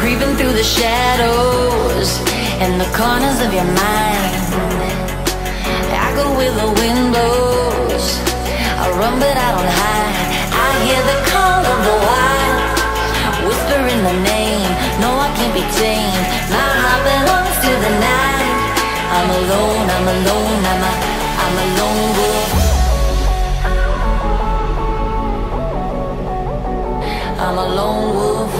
creeping through the shadows and the corners of your mind. I go where the wind blows. I run, but I don't hide. I hear the call of the wild, whispering the name. No, I can't be tamed. My heart belongs to the night. I'm alone. I'm alone. I'm a, I'm a lone wolf. I'm a lone wolf.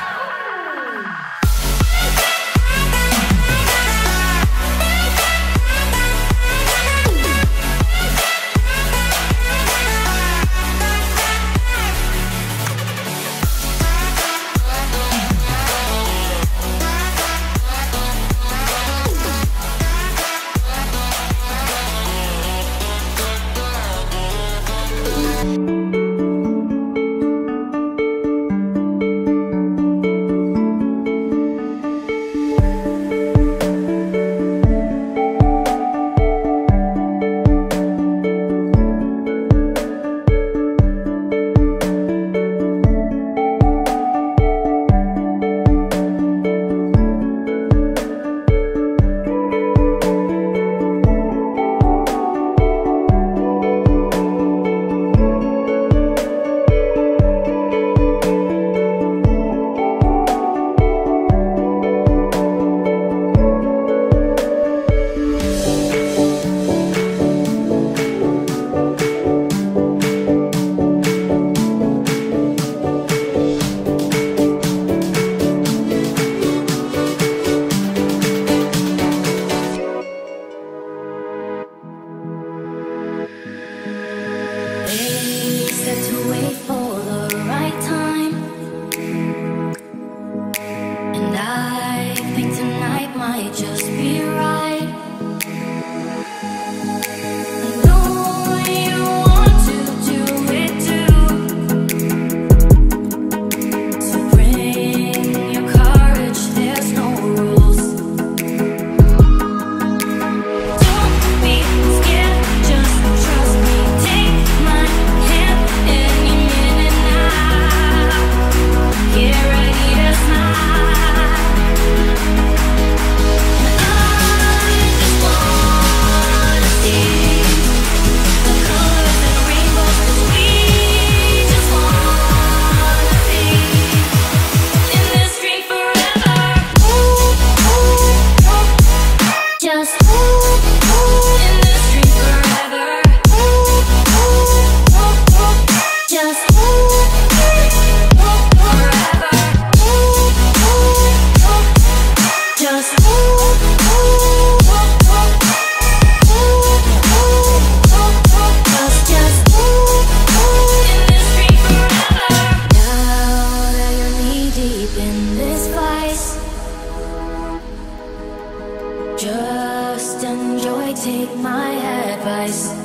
take my advice.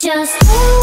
Just